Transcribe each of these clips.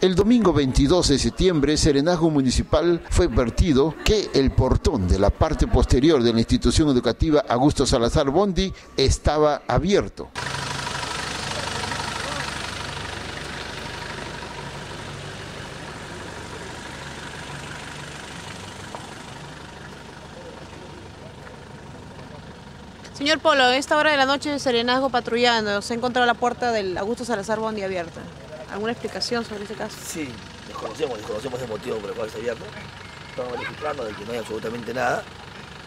El domingo 22 de septiembre, Serenazgo Municipal fue advertido que el portón de la parte posterior de la institución educativa Augusto Salazar Bondi estaba abierto. Señor Polo, a esta hora de la noche Serenazgo patrullando, se ha encontrado la puerta del Augusto Salazar Bondi abierta. ¿Alguna explicación sobre ese caso? Sí, desconocemos, desconocemos el motivo por el cual está abierto. Estamos verificando de que no hay absolutamente nada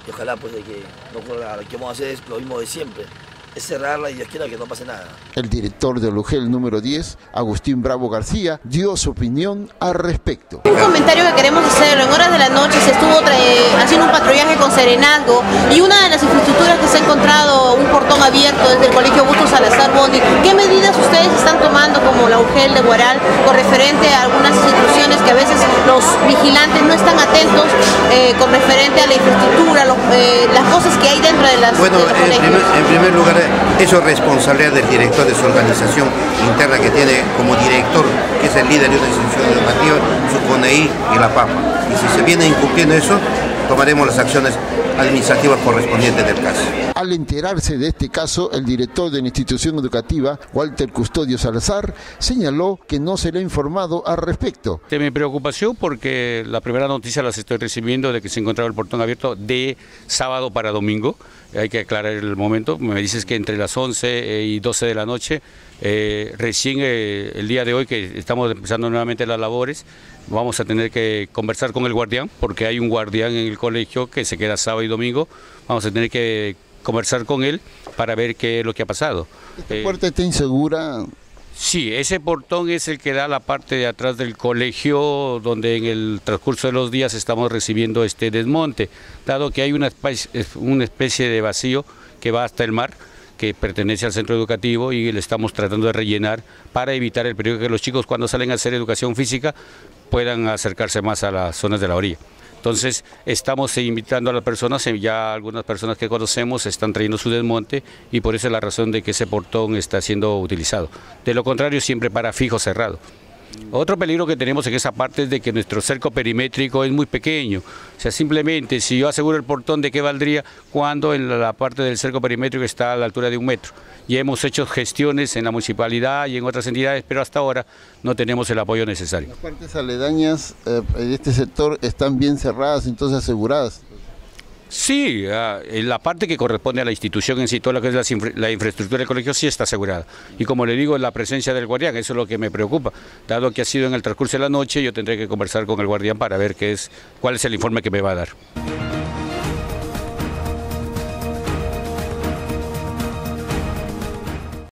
y ojalá pues de que no ocurra, lo que vamos a hacer es lo mismo de siempre, es cerrarla y Dios quiera que no pase nada. El director del UGEL número 10, Agustín Bravo García, dio su opinión al respecto. Un comentario que queremos hacer, en horas de la noche se estuvo haciendo un patrullaje con Serenazgo y una de las infraestructuras que se ha encontrado un portón abierto desde el Colegio Augusto Salazar Bondi. ¿Qué tomando como la UGEL de Guaral con referente a algunas instituciones que a veces los vigilantes no están atentos eh, con referente a la infraestructura, eh, las cosas que hay dentro de las Bueno, en primer, en primer lugar, eso es responsabilidad del director de su organización interna que tiene como director, que es el líder de una institución educativa, su CONEI y la PAPA. Y si se viene incumpliendo eso, tomaremos las acciones administrativas correspondientes del caso. Al enterarse de este caso, el director de la institución educativa, Walter Custodio Salazar, señaló que no se le ha informado al respecto. De mi preocupación porque la primera noticia las estoy recibiendo de que se encontraba el portón abierto de sábado para domingo. Hay que aclarar el momento. Me dices que entre las 11 y 12 de la noche, eh, recién eh, el día de hoy que estamos empezando nuevamente las labores, vamos a tener que conversar con el guardián, porque hay un guardián en el colegio que se queda sábado y domingo. Vamos a tener que conversar con él para ver qué es lo que ha pasado. ¿Esta puerta está insegura? Sí, ese portón es el que da la parte de atrás del colegio donde en el transcurso de los días estamos recibiendo este desmonte, dado que hay una especie, una especie de vacío que va hasta el mar que pertenece al centro educativo y le estamos tratando de rellenar para evitar el periodo que los chicos cuando salen a hacer educación física puedan acercarse más a las zonas de la orilla. Entonces estamos invitando a las personas, ya algunas personas que conocemos están trayendo su desmonte y por eso es la razón de que ese portón está siendo utilizado. De lo contrario siempre para fijo cerrado. Otro peligro que tenemos en esa parte es de que nuestro cerco perimétrico es muy pequeño. O sea, simplemente si yo aseguro el portón, ¿de qué valdría cuando en la parte del cerco perimétrico está a la altura de un metro? Ya hemos hecho gestiones en la municipalidad y en otras entidades, pero hasta ahora no tenemos el apoyo necesario. Las partes aledañas eh, de este sector están bien cerradas, entonces aseguradas. Sí, ah, en la parte que corresponde a la institución en sí, toda que es la, infraestructura del colegio sí está asegurada. Y como le digo, la presencia del guardián, eso es lo que me preocupa. Dado que ha sido en el transcurso de la noche, yo tendré que conversar con el guardián para ver qué es, cuál es el informe que me va a dar.